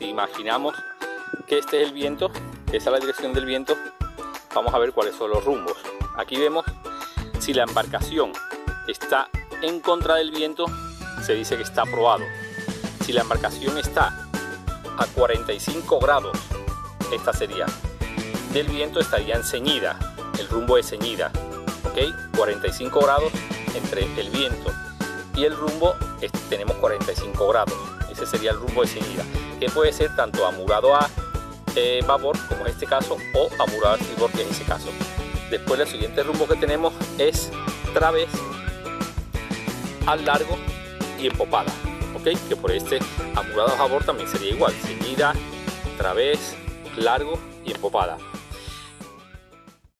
si imaginamos que este es el viento, esa es la dirección del viento, vamos a ver cuáles son los rumbos. Aquí vemos si la embarcación está en contra del viento, se dice que está aprobado. Si la embarcación está a 45 grados, esta sería del viento, estaría en ceñida, el rumbo es ceñida, ¿ok? 45 grados entre el viento y el rumbo tenemos 45 grados, ese sería el rumbo de ceñida, que puede ser tanto amurado a eh, como en este caso, o amurado a tribor, que es ese caso. Después el siguiente rumbo que tenemos es través al largo y empopada, ¿ok? Que por este amurado a babor también sería igual, seguida, través, largo y empopada.